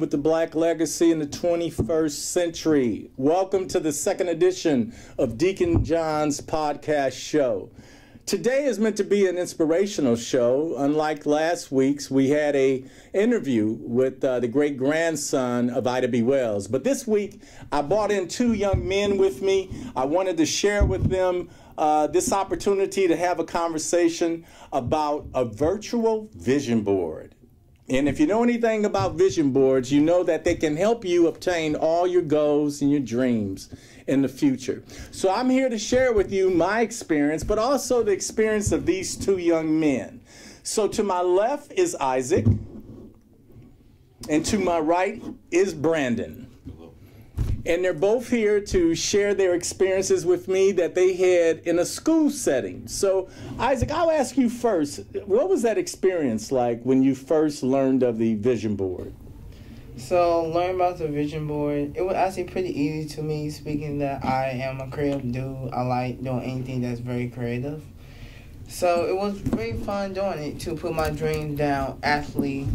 With the Black Legacy in the 21st Century. Welcome to the second edition of Deacon John's podcast show. Today is meant to be an inspirational show. Unlike last week's, we had a interview with uh, the great grandson of Ida B. Wells. But this week, I brought in two young men with me. I wanted to share with them uh, this opportunity to have a conversation about a virtual vision board. And if you know anything about vision boards, you know that they can help you obtain all your goals and your dreams in the future. So I'm here to share with you my experience, but also the experience of these two young men. So to my left is Isaac, and to my right is Brandon. And they're both here to share their experiences with me that they had in a school setting. So, Isaac, I'll ask you first what was that experience like when you first learned of the vision board? So, learning about the vision board, it was actually pretty easy to me, speaking that I am a creative dude. I like doing anything that's very creative. So, it was very fun doing it to put my dreams down, actually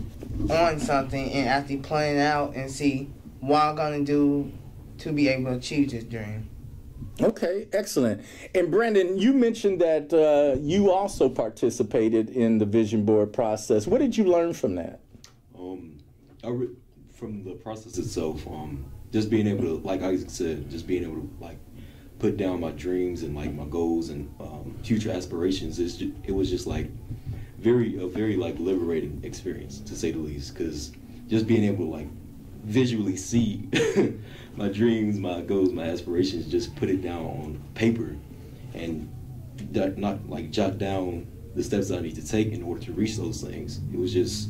on something, and actually plan out and see what I'm going to do to be able to achieve this dream. Okay, excellent. And Brandon, you mentioned that uh, you also participated in the vision board process. What did you learn from that? Um, re- from the process itself, um, just being able to, like Isaac said, just being able to like put down my dreams and like my goals and um, future aspirations. Just, it was just like very a very like liberating experience to say the least. Because just being able to like visually see my dreams, my goals, my aspirations, just put it down on paper and not like jot down the steps I need to take in order to reach those things. It was just,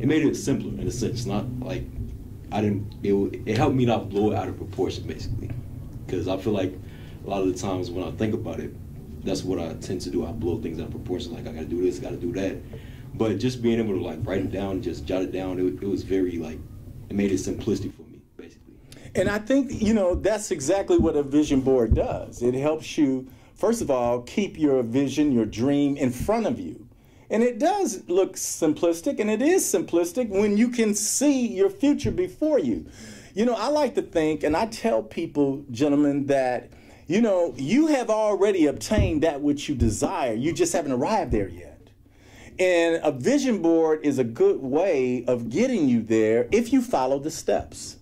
it made it simpler in a sense. Not like I didn't, it, it helped me not blow it out of proportion basically. Because I feel like a lot of the times when I think about it, that's what I tend to do. I blow things out of proportion. Like I gotta do this, gotta do that. But just being able to like write it down, just jot it down, it, it was very like, it made it simplistic for and I think, you know, that's exactly what a vision board does. It helps you, first of all, keep your vision, your dream in front of you. And it does look simplistic, and it is simplistic when you can see your future before you. You know, I like to think, and I tell people, gentlemen, that, you know, you have already obtained that which you desire. You just haven't arrived there yet. And a vision board is a good way of getting you there if you follow the steps.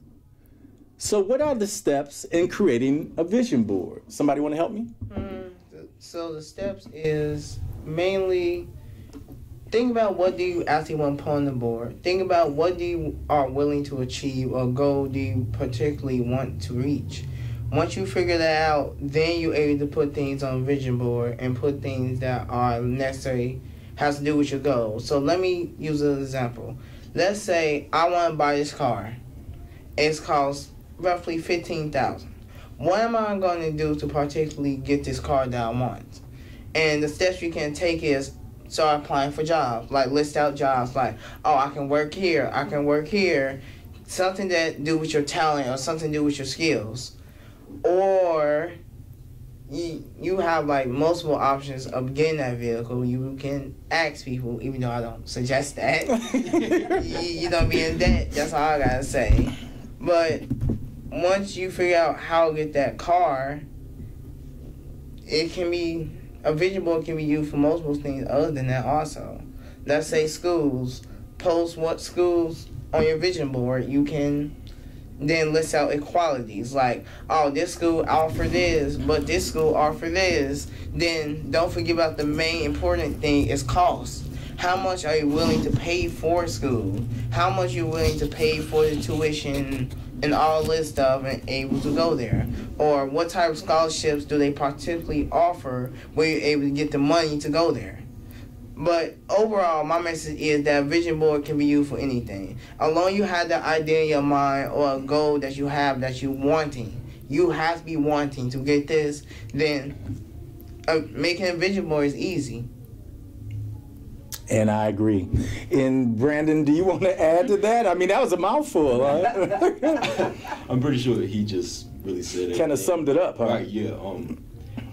So, what are the steps in creating a vision board? Somebody want to help me? Mm, so, the steps is mainly think about what do you actually want to put on the board. Think about what do you are willing to achieve or goal do you particularly want to reach. Once you figure that out, then you're able to put things on vision board and put things that are necessary has to do with your goal. So let me use an example. Let's say I want to buy this car. It's cost roughly fifteen thousand. What am I going to do to particularly get this car that I want? And the steps you can take is start applying for jobs. Like list out jobs like, oh, I can work here, I can work here. Something that do with your talent or something to do with your skills. Or you you have like multiple options of getting that vehicle. You can ask people, even though I don't suggest that. you, you don't be in debt. That's all I gotta say. But once you figure out how to get that car, it can be a vision board can be used for multiple things other than that also. Let's say schools. Post what schools on your vision board you can then list out equalities like, oh, this school offer this, but this school offer this. Then don't forget about the main important thing is cost. How much are you willing to pay for school? How much you willing to pay for the tuition and all this stuff and able to go there? Or what type of scholarships do they particularly offer where you're able to get the money to go there? But overall, my message is that vision board can be used for anything. As long as you have the idea in your mind or a goal that you have that you're wanting, you have to be wanting to get this, then uh, making a vision board is easy. And I agree. And Brandon, do you want to add to that? I mean, that was a mouthful. Huh? I'm pretty sure that he just really said it. kind of summed it up, huh? Right. Yeah. Um.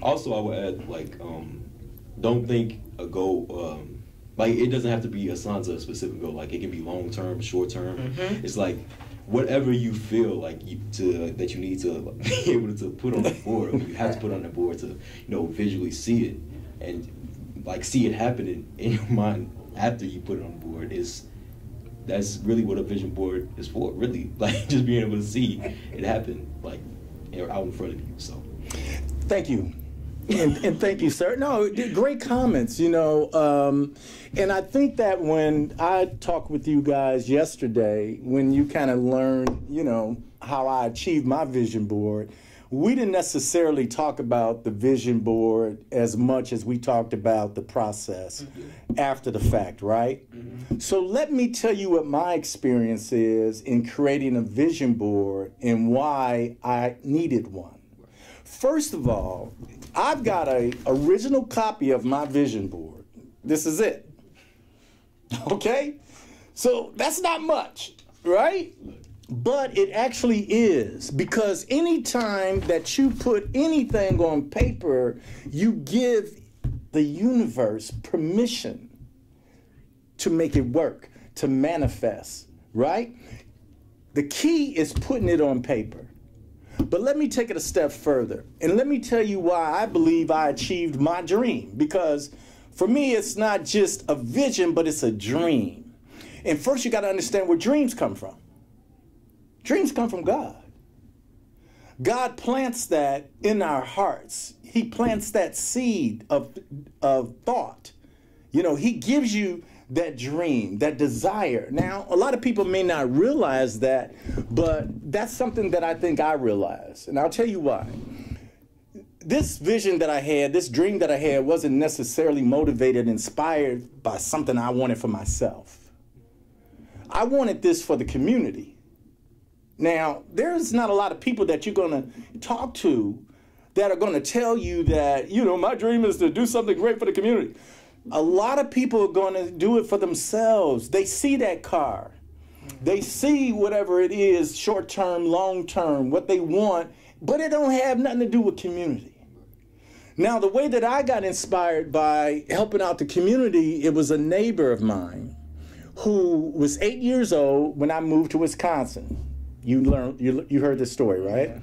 Also, I would add like um, don't think a goal um, like it doesn't have to be assigned to a specific goal. Like it can be long term, short term. Mhm. It's like whatever you feel like you to that you need to be able to put on the board. or you have to put on the board to you know visually see it and like see it happening in your mind after you put it on the board is that's really what a vision board is for. Really, like just being able to see it happen like out in front of you. So. Thank you. And, and thank you, sir. No, great comments, you know. Um, and I think that when I talked with you guys yesterday, when you kind of learned, you know, how I achieved my vision board, we didn't necessarily talk about the vision board as much as we talked about the process mm-hmm. after the fact, right? Mm-hmm. So let me tell you what my experience is in creating a vision board and why I needed one. First of all, I've got a original copy of my vision board. This is it. Okay? So that's not much, right? But it actually is because anytime that you put anything on paper, you give the universe permission to make it work, to manifest, right? The key is putting it on paper. But let me take it a step further. And let me tell you why I believe I achieved my dream. Because for me, it's not just a vision, but it's a dream. And first, you got to understand where dreams come from. Dreams come from God. God plants that in our hearts. He plants that seed of, of thought. You know, He gives you that dream, that desire. Now, a lot of people may not realize that, but that's something that I think I realize. And I'll tell you why. This vision that I had, this dream that I had, wasn't necessarily motivated, inspired by something I wanted for myself. I wanted this for the community. Now, there's not a lot of people that you're going to talk to that are going to tell you that, you know, my dream is to do something great for the community. A lot of people are going to do it for themselves. They see that car. They see whatever it is, short term, long term, what they want, but it don't have nothing to do with community. Now, the way that I got inspired by helping out the community, it was a neighbor of mine who was eight years old when I moved to Wisconsin. You learned, you, you heard this story, right?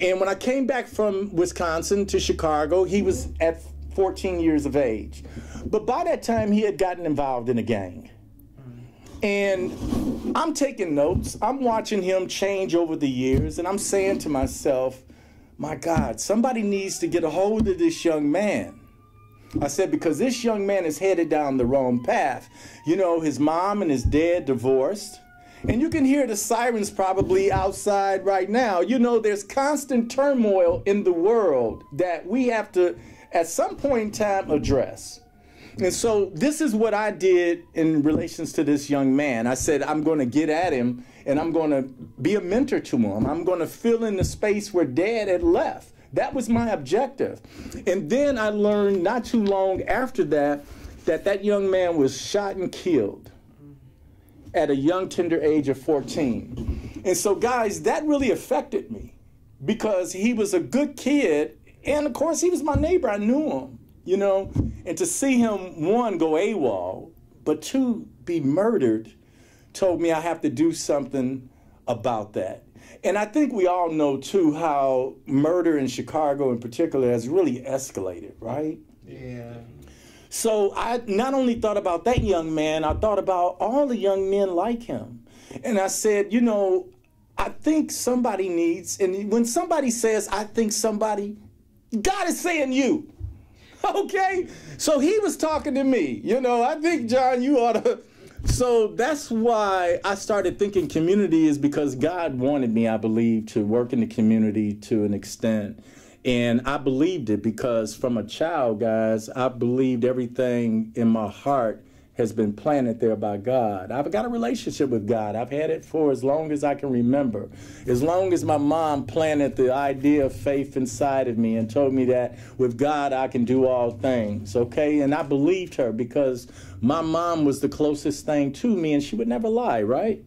And when I came back from Wisconsin to Chicago, he was at 14 years of age. But by that time, he had gotten involved in a gang. And I'm taking notes. I'm watching him change over the years, and I'm saying to myself, my God, somebody needs to get a hold of this young man. I said, because this young man is headed down the wrong path. You know, his mom and his dad divorced. And you can hear the sirens probably outside right now. You know, there's constant turmoil in the world that we have to, at some point in time, address. And so this is what I did in relations to this young man. I said, I'm going to get at him and I'm going to be a mentor to him. I'm going to fill in the space where dad had left. That was my objective. And then I learned not too long after that that that young man was shot and killed at a young, tender age of 14. And so, guys, that really affected me because he was a good kid. And of course, he was my neighbor. I knew him, you know. And to see him, one, go AWOL, but two, be murdered, told me I have to do something about that. And I think we all know, too, how murder in Chicago in particular has really escalated, right? Yeah. So I not only thought about that young man, I thought about all the young men like him. And I said, you know, I think somebody needs, and when somebody says, I think somebody, God is saying you. Okay? So he was talking to me. You know, I think, John, you ought to. So that's why I started thinking community is because God wanted me, I believe, to work in the community to an extent. And I believed it because from a child, guys, I believed everything in my heart has been planted there by God. I've got a relationship with God. I've had it for as long as I can remember. As long as my mom planted the idea of faith inside of me and told me that with God I can do all things, okay? And I believed her because my mom was the closest thing to me and she would never lie, right?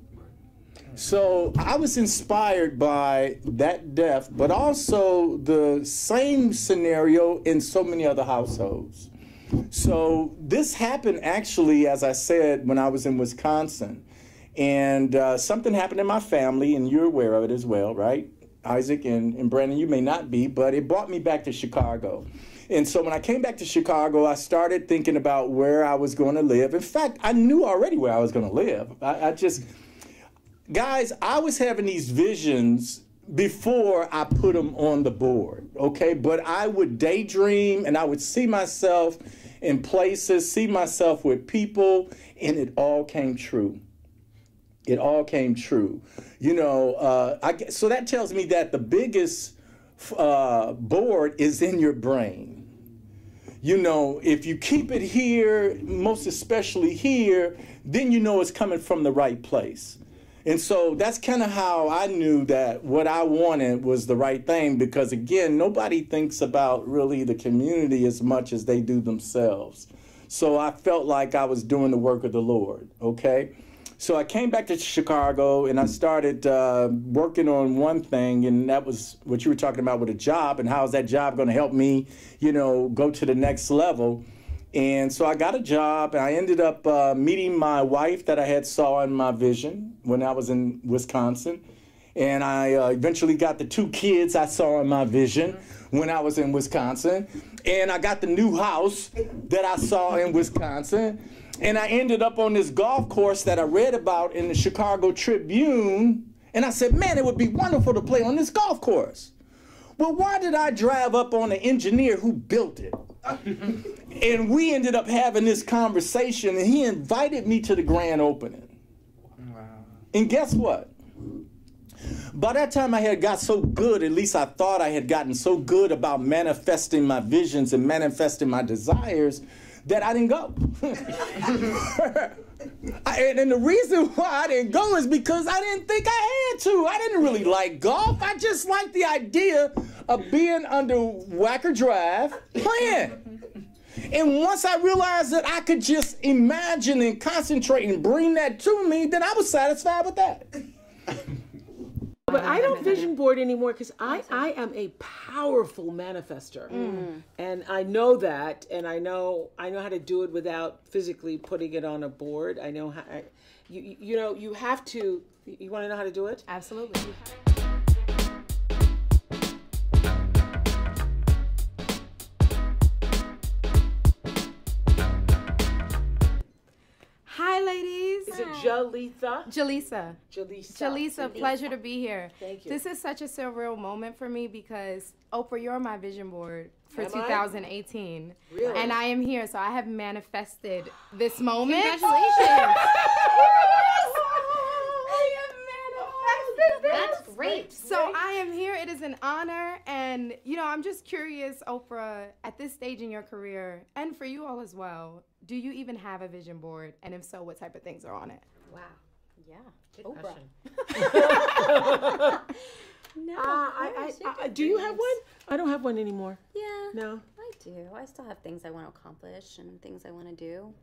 So I was inspired by that death, but also the same scenario in so many other households. So this happened actually, as I said, when I was in Wisconsin. And uh, something happened in my family, and you're aware of it as well, right? Isaac and, and Brandon, you may not be, but it brought me back to Chicago. And so when I came back to Chicago, I started thinking about where I was going to live. In fact, I knew already where I was going to live. I, I just, guys, I was having these visions before I put them on the board, okay? But I would daydream and I would see myself in places, see myself with people, and it all came true. It all came true. You know, uh, I, so that tells me that the biggest uh, board is in your brain. You know, if you keep it here, most especially here, then you know it's coming from the right place. And so that's kind of how I knew that what I wanted was the right thing because, again, nobody thinks about really the community as much as they do themselves. So I felt like I was doing the work of the Lord, okay? So I came back to Chicago and I started uh, working on one thing, and that was what you were talking about with a job and how is that job going to help me, you know, go to the next level. And so I got a job, and I ended up uh, meeting my wife that I had saw in my vision when I was in Wisconsin. And I uh, eventually got the two kids I saw in my vision when I was in Wisconsin. And I got the new house that I saw in Wisconsin. And I ended up on this golf course that I read about in the Chicago Tribune. And I said, man, it would be wonderful to play on this golf course. Well, why did I drive up on the engineer who built it? and we ended up having this conversation, and he invited me to the grand opening. Wow. And guess what? By that time, I had got so good, at least I thought I had gotten so good about manifesting my visions and manifesting my desires that I didn't go. I, and, and the reason why I didn't go is because I didn't think I had to. I didn't really like golf. I just liked the idea of being under Wacker Drive playing. And once I realized that I could just imagine and concentrate and bring that to me, then I was satisfied with that. But I don't vision board anymore because I, I am a powerful manifester, mm. and I know that, and I know I know how to do it without physically putting it on a board. I know how, I, you you know you have to. You want to know how to do it? Absolutely. Jalitha? Jalisa. Jalisa. Jalisa, pleasure to be here. Thank you. This is such a surreal moment for me because Oprah, you're my vision board for Am I? 2018. Really? And I am here, so I have manifested this moment. Congratulations. I have manifested this. That's great. So I am here. It is an honor, and you know, I'm just curious, Oprah, at this stage in your career, and for you all as well, do you even have a vision board? And if so, what type of things are on it? Wow. Yeah. Good Oprah. question. no. Uh, I, I, I, do you have one? I don't have one anymore. Yeah. No. I do. I still have things I want to accomplish and things I want to do.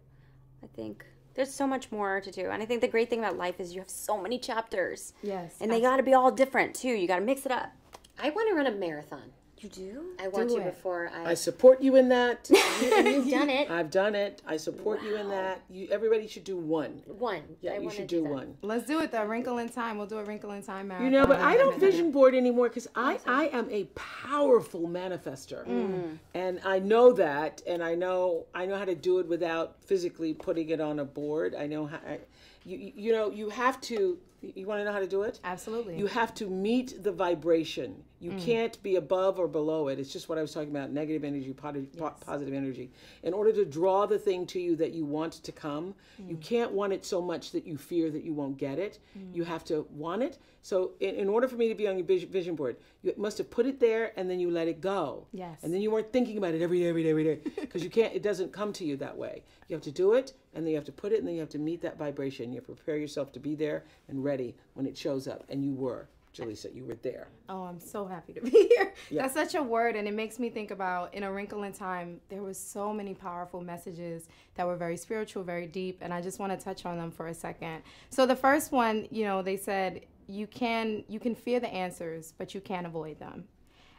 I think there's so much more to do. And I think the great thing about life is you have so many chapters. Yes. And they got to be all different too. You got to mix it up. I want to run a marathon. You do? I want Do to it. before I. I support you in that. and you've done it. I've done it. I support you in that. You, everybody should do one. One. Yeah, I you should do, that. one. Let's do it. The wrinkle in time. We'll do a wrinkle in time marathon. You know, but I don't vision board anymore because I, I am a powerful manifester, mm. and I know that, and I know I know how to do it without physically putting it on a board. I know how, I, you you- you know you have to. You want to know how to do it? Absolutely. You have to meet the vibration. You mm. can't be above or below it. It's just what I was talking about negative energy, po- positive energy. In order to draw the thing to you that you want to come, you mm. can't want it so much that you fear that you won't get it. You mm. have to want it. So, in, in order for me to be on your vision board, you must have put it there and then you let it go. Yes. And then you weren't thinking about it every day, every day, every day. Because you can't, it doesn't come to you that way. You have to do it and then you have to put it and then you have to meet that vibration. You have to prepare yourself to be there and ready when it shows up. And you were, Jaleesa, you were there. Oh, I'm so happy to be here. That's such a word, and it makes me think about in a wrinkle in time. There was so many powerful messages that were very spiritual, very deep, and I just want to touch on them for a second. So the first one, you know, they said you can you can fear the answers, but you can't avoid them.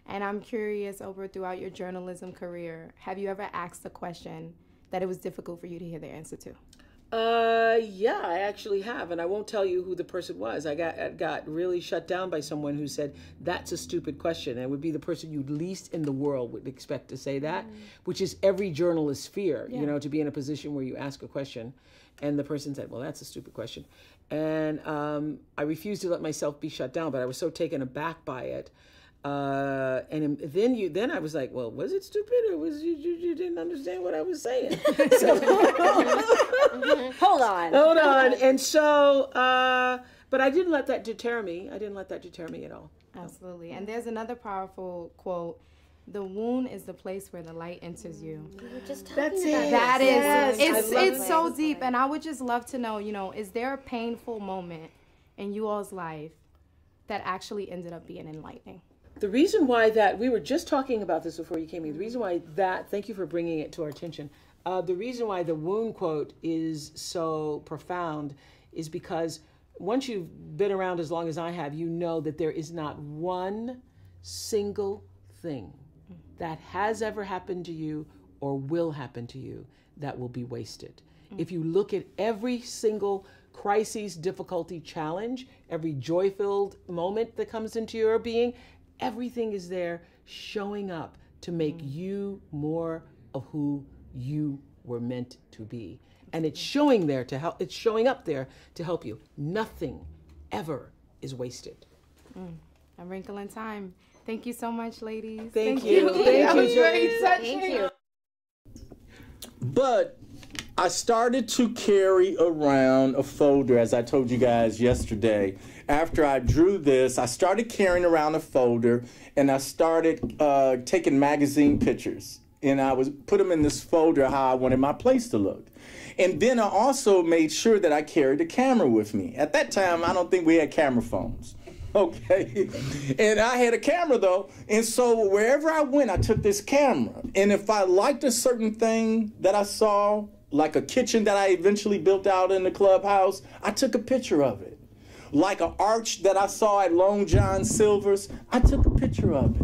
And I'm curious, over throughout your journalism career, have you ever asked a question that it was difficult for you to hear the answer to? Uh, yeah, I actually have, and I won't tell you who the person was. I got I got really shut down by someone who said that's a stupid question, and it would be the person you least in the world would expect to say that, which is every journalist's fear. You know, to be in a position where you ask a question, and the person said, "Well, that's a stupid question," and um, I refused to let myself be shut down, but I was so taken aback by it. Uh, and then you, then I was like, well, was it stupid or was you, you, you didn't understand what I was saying? so, Hold on. hold on. And so, uh, but I didn't let that deter me. I didn't let that deter me at all. Absolutely. And there's another powerful quote. The wound is the place where the light enters you. Just talking That's about it. That is, Yes, it's it's that. so deep, and I would just love to know, you know, is there a painful moment in you all's life that actually ended up being enlightening? The reason why that we were just talking about this before you came here. The reason why that thank you for bringing it to our attention. Uh, the reason why the wound quote is so profound is because once you've been around as long as I have, you know that there is not one single thing that has ever happened to you or will happen to you that will be wasted. If you look at every single crisis, difficulty, challenge, every joy filled moment that comes into your being, everything is there showing up to make mm. you more of who you were meant to be. And it's showing there to help, it's showing up there to help you. Nothing ever is wasted. Mm. A wrinkle in time. Thank you so much, ladies. Thank you. Thank that you, was very Joyce. Thank you. But I started to carry around a folder, as I told you guys yesterday. After I drew this, I started carrying around a folder and I started uh, taking magazine pictures. And I was put them in this folder how I wanted my place to look. And then I also made sure that I carried a camera with me. At that time, I don't think we had camera phones. Okay. And I had a camera though. And so wherever I went, I took this camera. And if I liked a certain thing that I saw, like a kitchen that I eventually built out in the clubhouse, I took a picture of it. Like an arch that I saw at Long John Silver's, I took a picture of it.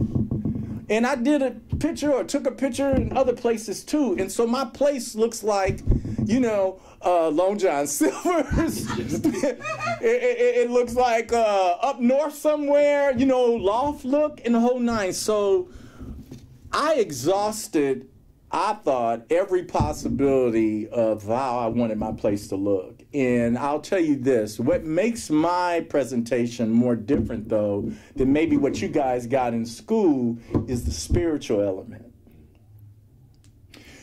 And I did a picture or took a picture in other places too. And so my place looks like, you know, uh, Long John Silver's. it, it- it looks like uh, up north somewhere, you know, loft look and the whole nine. So I exhausted, I thought, every possibility of how I wanted my place to look. And I'll tell you this what makes my presentation more different, though, than maybe what you guys got in school is the spiritual element.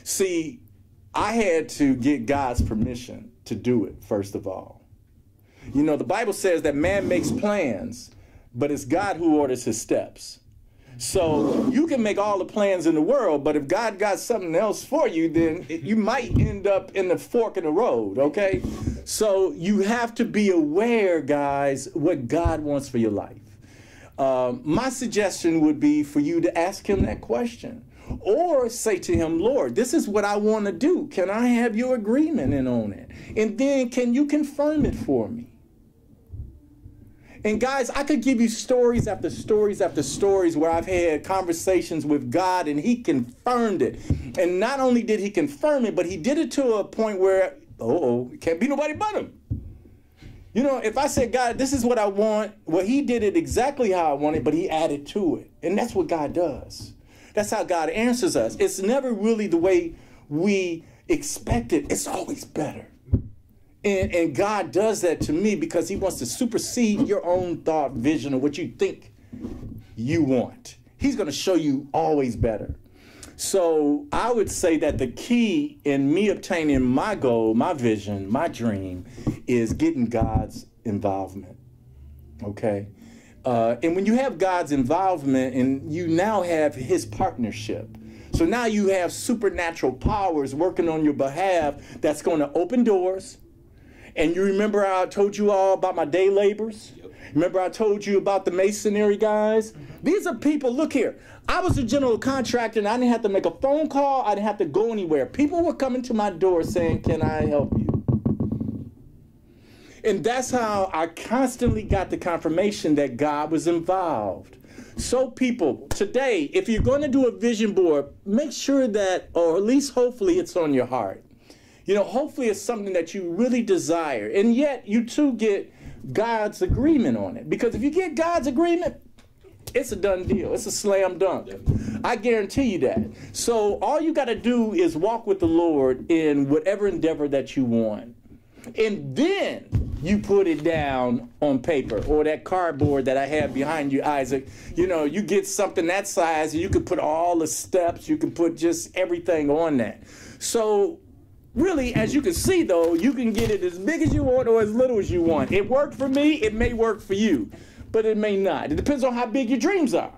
See, I had to get God's permission to do it, first of all. You know, the Bible says that man makes plans, but it's God who orders his steps. So you can make all the plans in the world, but if God got something else for you, then it, you might end up in the fork in the road, okay? So you have to be aware, guys, what God wants for your life. Um, my suggestion would be for you to ask Him that question. Or say to him, Lord, this is what I want to do. Can I have your agreement in on it? And then can you confirm it for me? And guys, I could give you stories after stories after stories where I've had conversations with God and He confirmed it. And not only did He confirm it, but He did it to a point where, oh, it can't be nobody but Him. You know, if I said, God, this is what I want, well, He did it exactly how I want it, but He added to it. And that's what God does. That's how God answers us. It's never really the way we expect it, it's always better. And And, God does that to me because He wants to supersede your own thought, vision, or what you think you want. He's going to show you always better. So I would say that the key in me obtaining my goal, my vision, my dream is getting God's involvement. Okay? Uh, and when you have God's involvement and you now have His partnership, so now you have supernatural powers working on your behalf that's going to open doors. And you remember I told you all about my day laborers? Yep. Remember I told you about the masonry guys? Mm-hmm. These are people, look here. I was a general contractor and I didn't have to make a phone call. I didn't have to go anywhere. People were coming to my door saying, Can I help you? And that's how I constantly got the confirmation that God was involved. So, people, today, if you're going to do a vision board, make sure that, or at least hopefully, it's on your heart. You know, hopefully, it's something that you really desire. And yet, you too get God's agreement on it. Because if you get God's agreement, it's a done deal. It's a slam dunk. I guarantee you that. So, all you got to do is walk with the Lord in whatever endeavor that you want. And then you put it down on paper or that cardboard that I have behind you, Isaac. You know, you get something that size and you can put all the steps, you can put just everything on that. So, really, as you can see though, you can get it as big as you want or as little as you want. It worked for me, it may work for you, but it may not. It depends on how big your dreams are.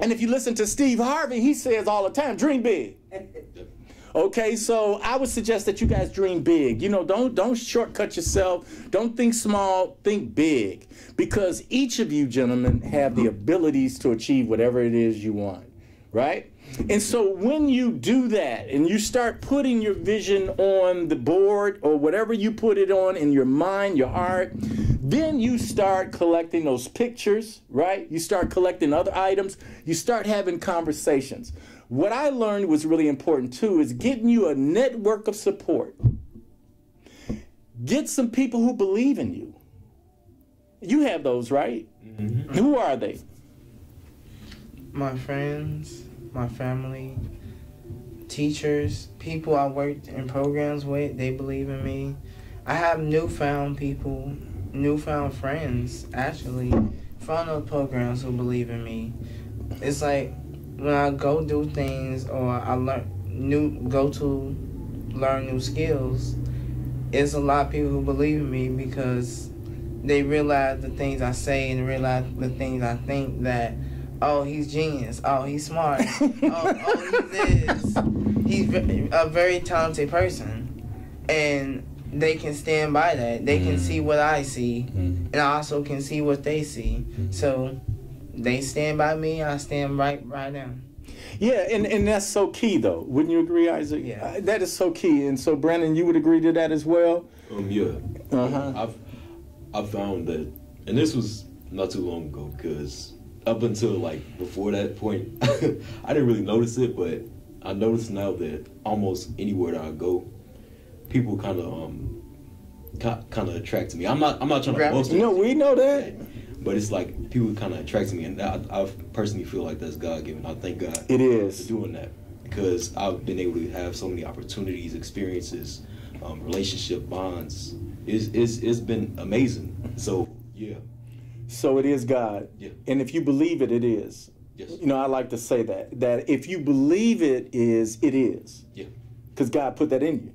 And if you listen to Steve Harvey, he says all the time, dream big. Okay, so I would suggest that you guys dream big. You know, don't don't shortcut yourself. Don't think small, think big. Because each of you gentlemen have the abilities to achieve whatever it is you want, right? And so when you do that and you start putting your vision on the board or whatever you put it on in your mind, your heart, then you start collecting those pictures, right? You start collecting other items, you start having conversations. What I learned was really important too is getting you a network of support. Get some people who believe in you. You have those, right? Mm-hmm. Who are they? My friends, my family, teachers, people I worked in programs with, they believe in me. I have newfound people, newfound friends, actually, from those programs who believe in me. It's like when I go do things or I learn new, go to learn new skills, it's a lot of people who believe in me because they realize the things I say and realize the things I think that oh he's genius oh he's smart oh, oh he's this he's a very talented person and they can stand by that they can see what I see and I also can see what they see so they stand by me I stand right right them Yeah, and, and that's so key though. Wouldn't you agree, Isaac? Yeah. Uh, that is so key. And so Brandon, you would agree to that as well? Um, yeah. Uh-huh. I've I found that, and this was not too long ago, because up until like before that point, I didn't really notice it, but I notice now that almost anywhere that I go, people kind of um kind of attract to me. I'm not I'm not trying to boast. No, we know that. But it's like people kind of attract to me, and I, I personally feel like that's God given. I thank God It is for doing that because I've been able to have so many opportunities, experiences, um, relationship bonds. It's, it's, it's been amazing. So yeah, So it is God. Yeah. And if you believe it, it is. Yes. You know, I like to say that. That if you believe it is, it is. yeah, Because God put that in you.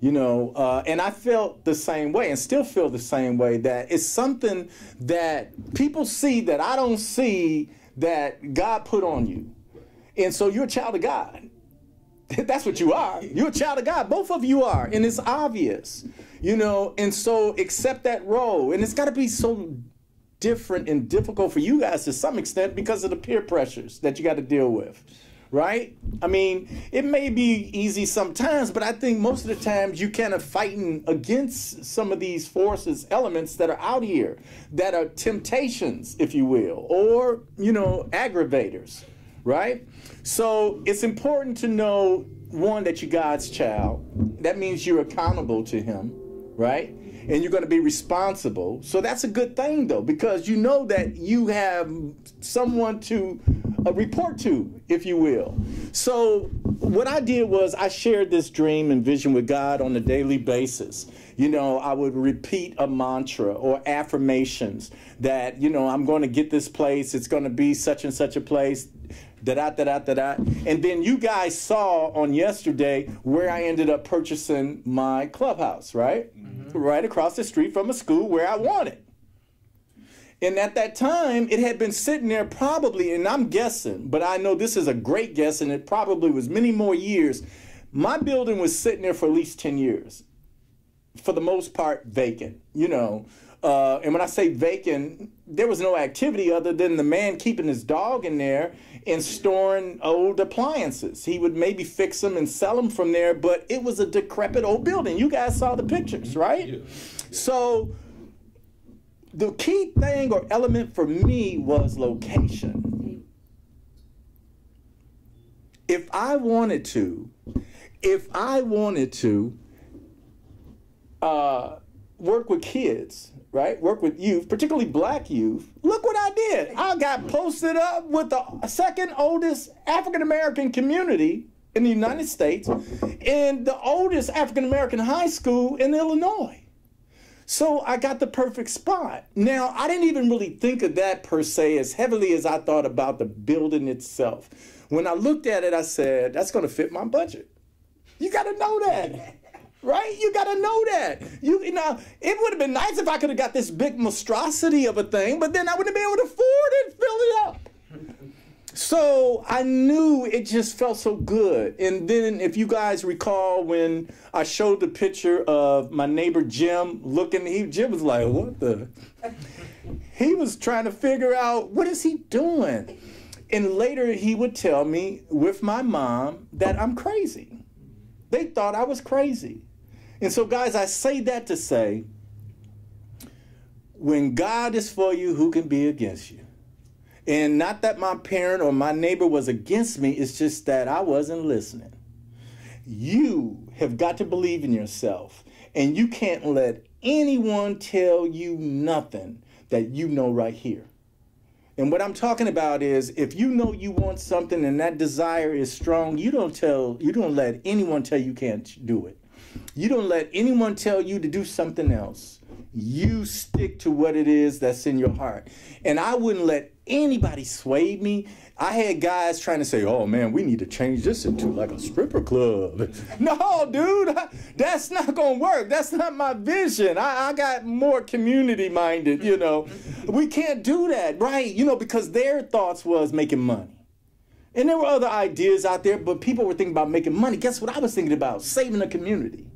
You know, uh, and I felt the same way and still feel the same way that it's something that people see that I don't see that God put on you. And so you're a child of God. That's what you are. You're a child of God. Both of you are. And it's obvious, you know, and so accept that role. And it's got to be so different and difficult for you guys to some extent because of the peer pressures that you got to deal with. Right? I mean, it may be easy sometimes, but I think most of the times you kind of fighting against some of these forces, elements that are out here that are temptations, if you will, or, you know, aggravators right? So it's important to know one that you're God's child. That means you're accountable to Him, right? And you're going to be responsible. So that's a good thing, though, because you know that you have someone to uh, report to, if you will. So what I did was I shared this dream and vision with God on a daily basis. You know, I would repeat a mantra or affirmations that, you know, I'm going to get this place, it's going to be such and such a place, da da da da da da. And then you guys saw on yesterday where I ended up purchasing my clubhouse, right? Right across the street from a school where I wanted. And at that time, it had been sitting there probably, and I'm guessing, but I know this is a great guess, and it probably was many more years. My building was sitting there for at least 10 years, for the most part, vacant, you know. Uh, and when I say vacant, there was no activity other than the man keeping his dog in there and storing old appliances. He would maybe fix them and sell them from there, but it was a decrepit old building. You guys saw the pictures, right? Yeah. So the key thing or element for me was location. If I wanted to, if I wanted to uh, work with kids, right? Work with youth, particularly black youth. Look what I did. I got posted up with the second oldest African American community in the United States and the oldest African American high school in Illinois. So I got the perfect spot. Now, I didn't even really think of that per se as heavily as I thought about the building itself. When I looked at it, I said, that's going to fit my budget. You got to know that. Right? You got to know that. You, you know, it would have been nice if I could have got this big monstrosity of a thing, but then I wouldn't have been able to afford it, fill it up. So I knew it just felt so good. And then, if you guys recall, when I showed the picture of my neighbor Jim looking, he Jim was like, "What the?" he was trying to figure out what is he doing. And later, he would tell me with my mom that I'm crazy. They thought I was crazy. And so, guys, I say that to say, when God is for you, who can be against you? And not that my parent or my neighbor was against me, it's just that I wasn't listening. You have got to believe in yourself, and you can't let anyone tell you nothing that you know right here. And what I'm talking about is if you know you want something and that desire is strong, you don't tell you don't let anyone tell you can't do it. You don't let anyone tell you to do something else. You stick to what it is that's in your heart. And I wouldn't let anybody sway me. I had guys trying to say, oh man, we need to change this into like a stripper club. no, dude, that's not going to work. That's not my vision. I, I got more community minded, you know. we can't do that, right? You know, because their thoughts was making money. And there were other ideas out there, but people were thinking about making money. Guess what I was thinking about? Saving the community.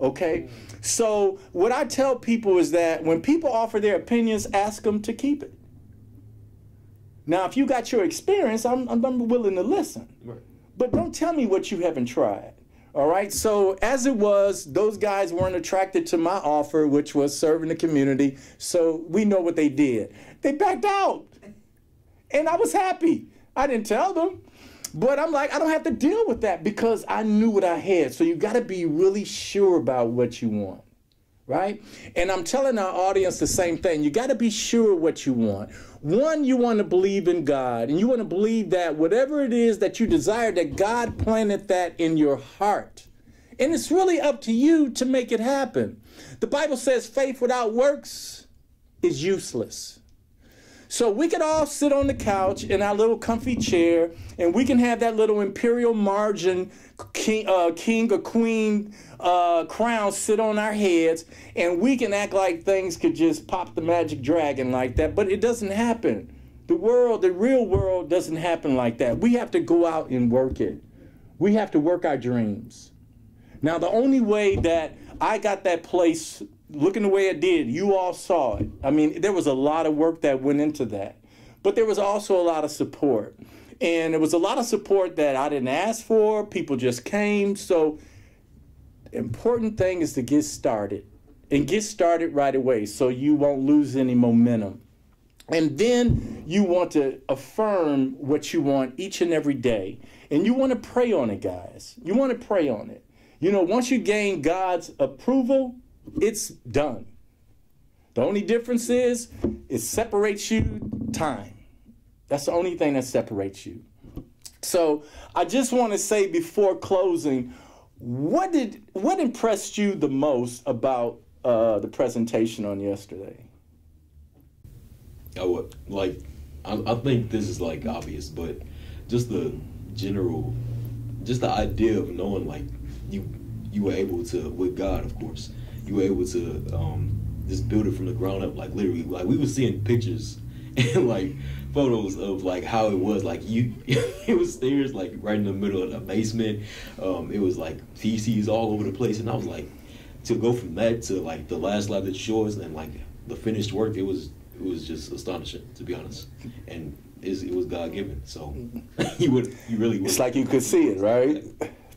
Okay? Mm. So, what I tell people is that when people offer their opinions, ask them to keep it. Now, if you got your experience, I'm, I'm willing to listen. Right. But don't tell me what you haven't tried. All right. So, as it was, those guys weren't attracted to my offer, which was serving the community. So, we know what they did. They backed out. And I was happy. I didn't tell them. But I'm like, I don't have to deal with that because I knew what I had. So, you got to be really sure about what you want. Right? And I'm telling our audience the same thing. You got to be sure what you want. One, you want to believe in God, and you want to believe that whatever it is that you desire, that God planted that in your heart. And it's really up to you to make it happen. The Bible says faith without works is useless. So we could all sit on the couch in our little comfy chair, and we can have that little imperial margin king, uh, king or queen uh, crown sit on our heads, and we can act like things could just pop the magic dragon like that, but it doesn't happen. The world, the real world, doesn't happen like that. We have to go out and work it. We have to work our dreams. Now, the only way that I got that place looking the way it did, you all saw it. I mean, there was a lot of work that went into that, but there was also a lot of support. And it was a lot of support that I didn't ask for. People just came. So, the important thing is to get started and get started right away so you won't lose any momentum. And then you want to affirm what you want each and every day. And you want to pray on it, guys. You want to pray on it. You know, once you gain God's approval, it's done. The only difference is it separates you time. That's the only thing that separates you. So I just want to say before closing, what did what impressed you the most about uh, the presentation on yesterday? Would like. I, I think this is like obvious, but just the general, just the idea of knowing like you you were able to with God, of course, you were able to um, just build it from the ground up. Like literally, like we were seeing pictures and like photos of like how it was. Like you, it was stairs like right in the middle of the basement. Um, it was like feces all over the place, and I was like, to go from that to like the last lap that shores and like the finished work, it was it was just astonishing to be honest, and it was God given. So you would you really would. It's like you could see it, right?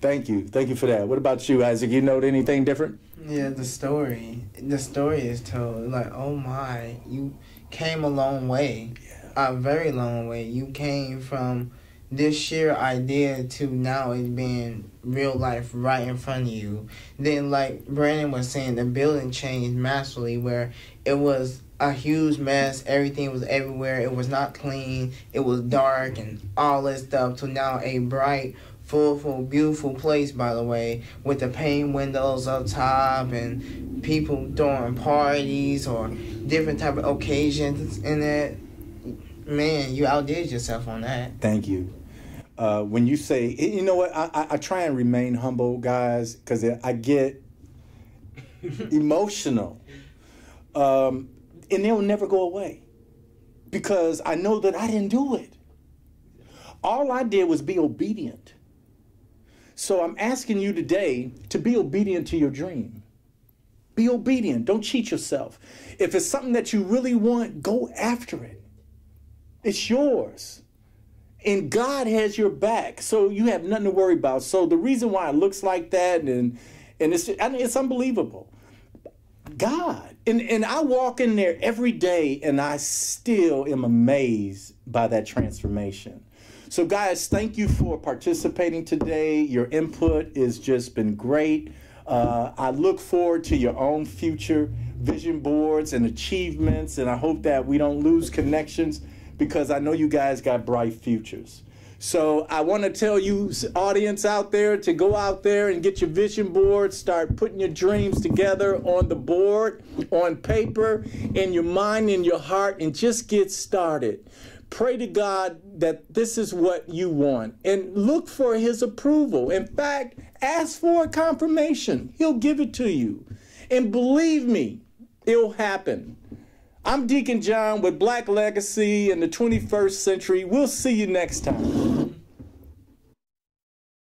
Thank you, thank you for that. What about you, Isaac? You know anything different? Yeah, the story. The story is told like, oh my, you came a long way, a very long way. You came from this sheer idea to now it being real life right in front of you. Then, like Brandon was saying, the building changed massively where it was a huge mess. Everything was everywhere. It was not clean. It was dark and all this stuff. To now a bright, full, full, beautiful place. By the way, with the pane windows up top and people throwing parties or different type of occasions in it. Man, you outdid yourself on that. Thank you. Uh, when you say, you know what, I, I, I try and remain humble, guys, because I get emotional. Um, and they'll never go away because I know that I didn't do it. All I did was be obedient. So I'm asking you today to be obedient to your dream. Be obedient. Don't cheat yourself. If it's something that you really want, go after it. It's yours. And God has your back. So you have nothing to worry about. So the reason why it looks like that and and it's and it's unbelievable. God. And and I walk in there every day and I still am amazed by that transformation. So guys, thank you for participating today. Your input has just been great. Uh, I look forward to your own future vision boards and achievements, and I hope that we don't lose connections because I know you guys got bright futures. So I want to tell you, audience out there, to go out there and get your vision board, start putting your dreams together on the board, on paper, in your mind, in your heart, and just get started. Pray to God that this is what you want and look for His approval. In fact, ask for a confirmation, He'll give it to you. And believe me, it'll happen. I'm Deacon John with Black Legacy in the 21st Century. We'll see you next time.